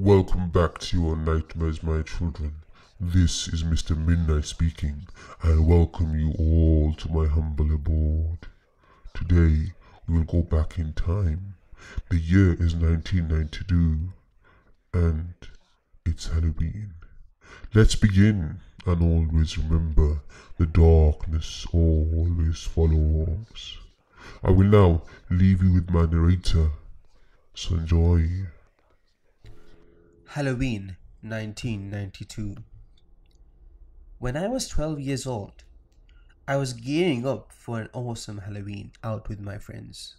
Welcome back to your nightmares, my children. This is Mr. Midnight speaking. I welcome you all to my humble abode. Today, we will go back in time. The year is 1992, and it's Halloween. Let's begin, and always remember the darkness always follows. I will now leave you with my narrator, so enjoy. Halloween 1992. When I was 12 years old, I was gearing up for an awesome Halloween out with my friends.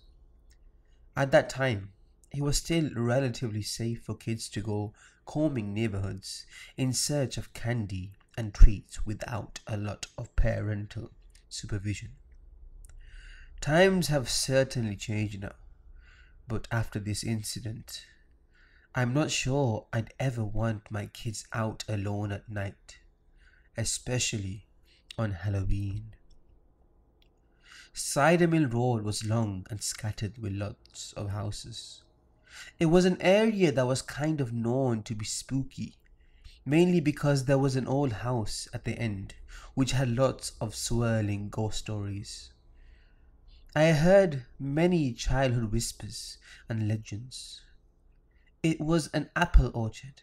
At that time, it was still relatively safe for kids to go combing neighborhoods in search of candy and treats without a lot of parental supervision. Times have certainly changed now, but after this incident, I'm not sure I'd ever want my kids out alone at night, especially on Halloween. Cider Mill Road was long and scattered with lots of houses. It was an area that was kind of known to be spooky, mainly because there was an old house at the end which had lots of swirling ghost stories. I heard many childhood whispers and legends. It was an apple orchard.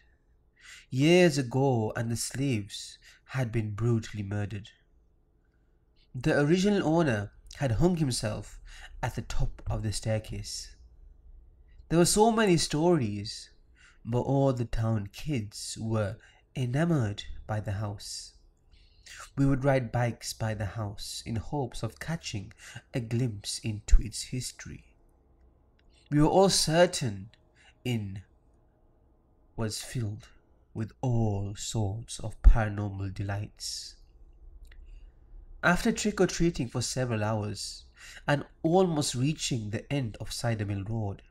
Years ago, and the slaves had been brutally murdered. The original owner had hung himself at the top of the staircase. There were so many stories, but all the town kids were enamored by the house. We would ride bikes by the house in hopes of catching a glimpse into its history. We were all certain in was filled with all sorts of paranormal delights. After trick or treating for several hours and almost reaching the end of Cider Mill Road,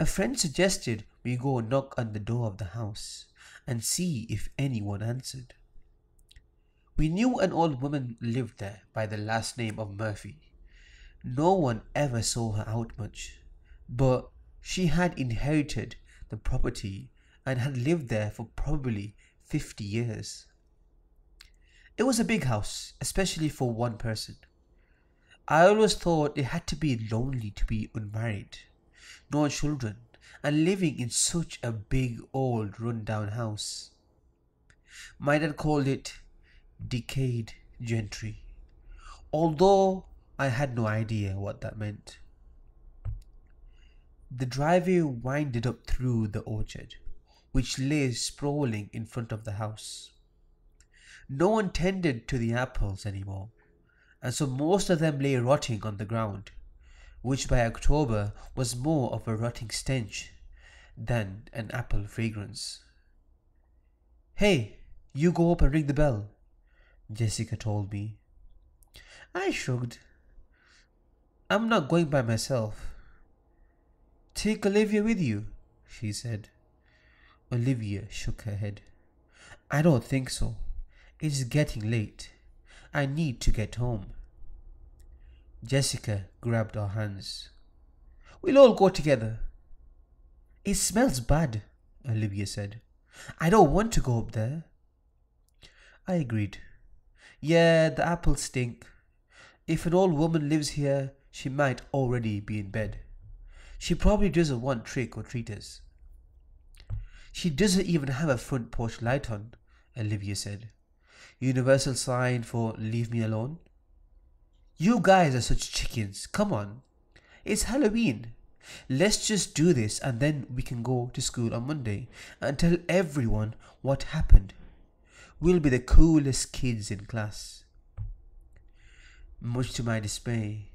a friend suggested we go knock on the door of the house and see if anyone answered. We knew an old woman lived there by the last name of Murphy. No one ever saw her out much, but she had inherited the property and had lived there for probably 50 years. It was a big house, especially for one person. I always thought it had to be lonely to be unmarried, no children, and living in such a big old run-down house. My dad called it decayed gentry, although I had no idea what that meant. The driveway winded up through the orchard, which lay sprawling in front of the house. No one tended to the apples anymore, and so most of them lay rotting on the ground, which by October was more of a rotting stench than an apple fragrance. Hey, you go up and ring the bell, Jessica told me. I shrugged. I'm not going by myself. Take Olivia with you, she said. Olivia shook her head. I don't think so. It's getting late. I need to get home. Jessica grabbed our hands. We'll all go together. It smells bad, Olivia said. I don't want to go up there. I agreed. Yeah, the apples stink. If an old woman lives here, she might already be in bed. She probably doesn't want trick or treaters. She doesn't even have a front porch light on, Olivia said. Universal sign for leave me alone? You guys are such chickens. Come on. It's Halloween. Let's just do this and then we can go to school on Monday and tell everyone what happened. We'll be the coolest kids in class. Much to my dismay,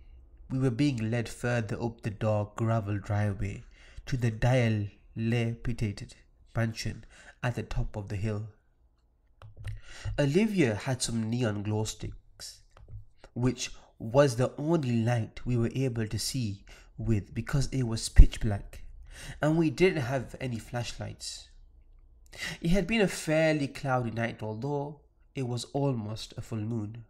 we were being led further up the dark gravel driveway to the dilapidated mansion at the top of the hill. Olivia had some neon glow sticks, which was the only light we were able to see with because it was pitch black, and we didn't have any flashlights. It had been a fairly cloudy night, although it was almost a full moon.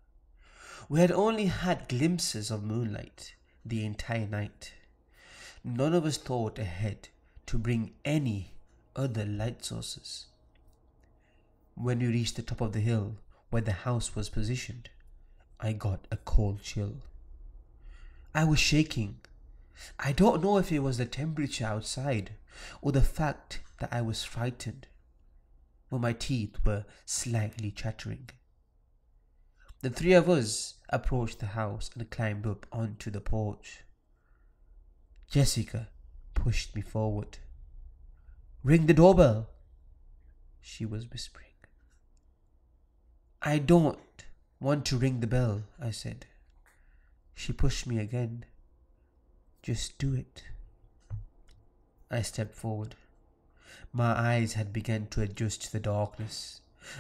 We had only had glimpses of moonlight the entire night. None of us thought ahead to bring any other light sources. When we reached the top of the hill where the house was positioned, I got a cold chill. I was shaking. I don't know if it was the temperature outside or the fact that I was frightened, but my teeth were slightly chattering. The three of us approached the house and climbed up onto the porch. Jessica pushed me forward. Ring the doorbell, she was whispering. I don't want to ring the bell, I said. She pushed me again. Just do it. I stepped forward. My eyes had begun to adjust to the darkness,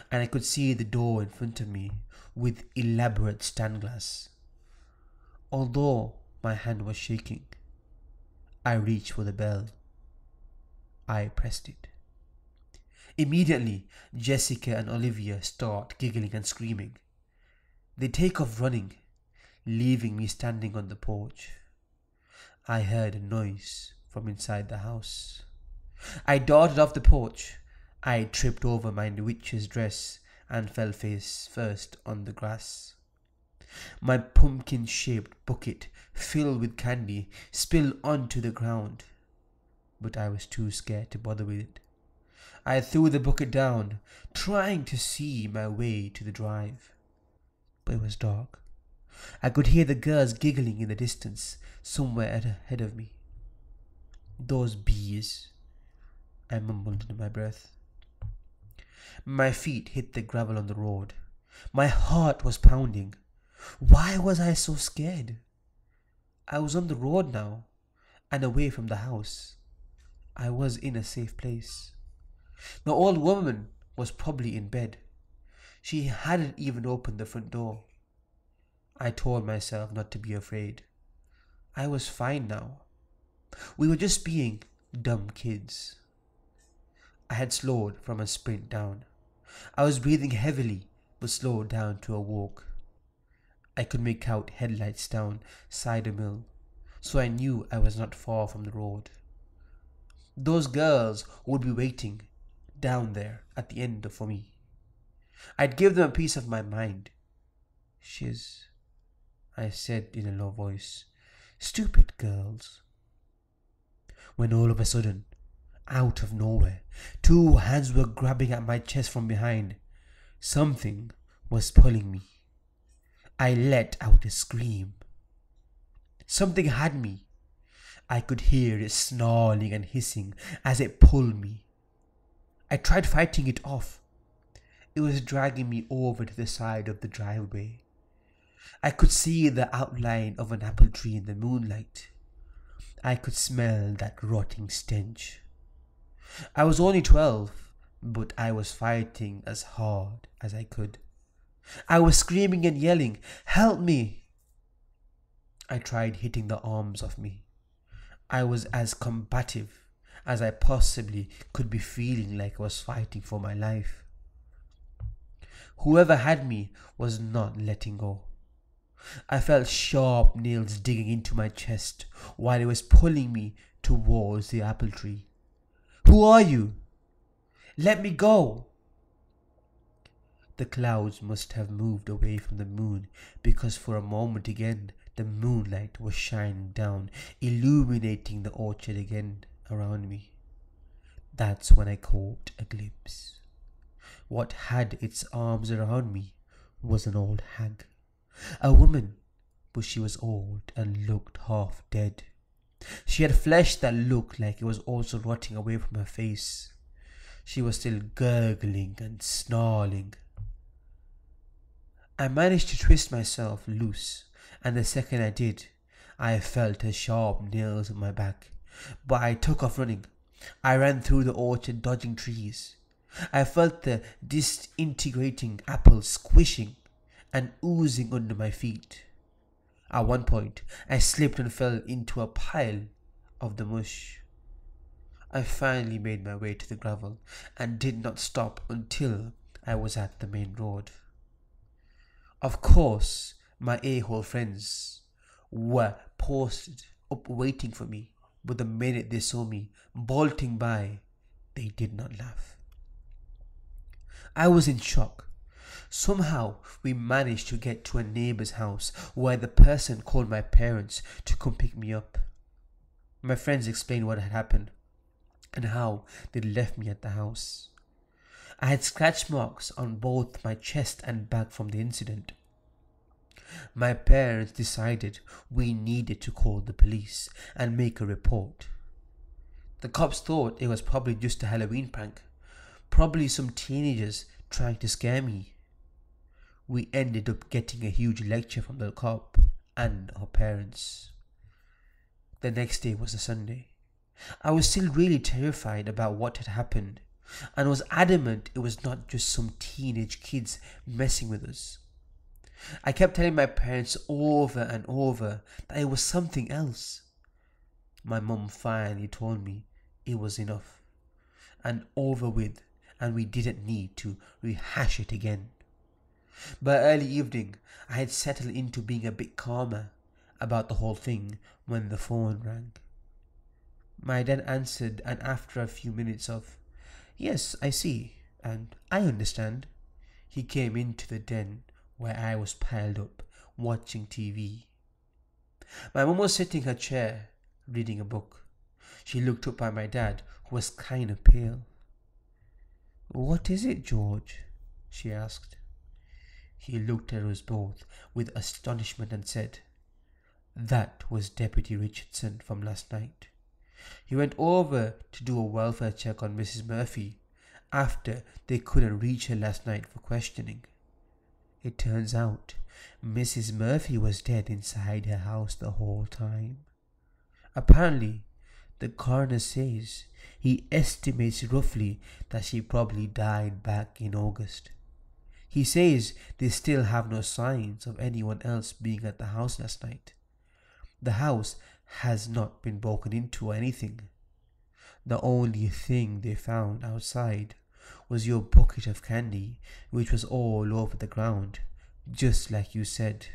and I could see the door in front of me with elaborate stained glass. Although my hand was shaking, I reached for the bell. I pressed it. Immediately, Jessica and Olivia start giggling and screaming. They take off running, leaving me standing on the porch. I heard a noise from inside the house. I darted off the porch. I tripped over my witch's dress and fell face first on the grass. My pumpkin shaped bucket, filled with candy, spilled onto the ground, but I was too scared to bother with it. I threw the bucket down, trying to see my way to the drive. But it was dark. I could hear the girls giggling in the distance, somewhere ahead of me. Those bees, I mumbled under my breath. My feet hit the gravel on the road. My heart was pounding. Why was I so scared? I was on the road now and away from the house. I was in a safe place. The old woman was probably in bed. She hadn't even opened the front door. I told myself not to be afraid. I was fine now. We were just being dumb kids. I had slowed from a sprint down. I was breathing heavily, but slowed down to a walk. I could make out headlights down Cider Mill, so I knew I was not far from the road. Those girls would be waiting down there at the end for me. I'd give them a piece of my mind. Shiz, I said in a low voice. Stupid girls. When all of a sudden, out of nowhere, two hands were grabbing at my chest from behind. Something was pulling me. I let out a scream. Something had me. I could hear it snarling and hissing as it pulled me. I tried fighting it off. It was dragging me over to the side of the driveway. I could see the outline of an apple tree in the moonlight. I could smell that rotting stench. I was only twelve, but I was fighting as hard as I could. I was screaming and yelling, Help me! I tried hitting the arms of me. I was as combative as I possibly could be feeling like I was fighting for my life. Whoever had me was not letting go. I felt sharp nails digging into my chest while it was pulling me towards the apple tree. Who are you? Let me go! The clouds must have moved away from the moon because for a moment again the moonlight was shining down, illuminating the orchard again around me. That's when I caught a glimpse. What had its arms around me was an old hag. A woman, but she was old and looked half dead. She had flesh that looked like it was also rotting away from her face. She was still gurgling and snarling. I managed to twist myself loose, and the second I did, I felt her sharp nails on my back. But I took off running. I ran through the orchard, dodging trees. I felt the disintegrating apples squishing and oozing under my feet. At one point, I slipped and fell into a pile of the mush. I finally made my way to the gravel and did not stop until I was at the main road. Of course, my a-hole friends were posted up waiting for me, but the minute they saw me bolting by, they did not laugh. I was in shock. Somehow we managed to get to a neighbor's house where the person called my parents to come pick me up. My friends explained what had happened and how they left me at the house. I had scratch marks on both my chest and back from the incident. My parents decided we needed to call the police and make a report. The cops thought it was probably just a Halloween prank, probably some teenagers trying to scare me. We ended up getting a huge lecture from the cop and our parents. The next day was a Sunday. I was still really terrified about what had happened and was adamant it was not just some teenage kids messing with us. I kept telling my parents over and over that it was something else. My mum finally told me it was enough and over with, and we didn't need to rehash it again. By early evening, I had settled into being a bit calmer about the whole thing when the phone rang. My dad answered, and after a few minutes of, Yes, I see, and I understand, he came into the den where I was piled up watching TV. My mum was sitting in her chair reading a book. She looked up at my dad, who was kind of pale. What is it, George? she asked. He looked at us both with astonishment and said, That was Deputy Richardson from last night. He went over to do a welfare check on Mrs. Murphy after they couldn't reach her last night for questioning. It turns out Mrs. Murphy was dead inside her house the whole time. Apparently, the coroner says he estimates roughly that she probably died back in August. He says they still have no signs of anyone else being at the house last night. The house has not been broken into or anything. The only thing they found outside was your bucket of candy, which was all over the ground, just like you said.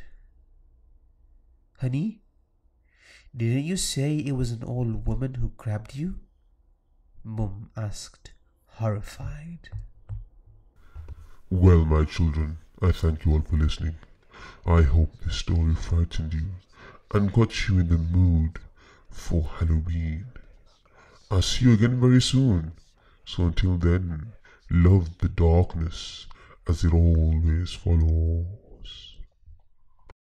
Honey, didn't you say it was an old woman who grabbed you? Mum asked, horrified. Well, my children, I thank you all for listening. I hope this story frightened you and got you in the mood for Halloween. I'll see you again very soon. So until then, love the darkness as it always follows.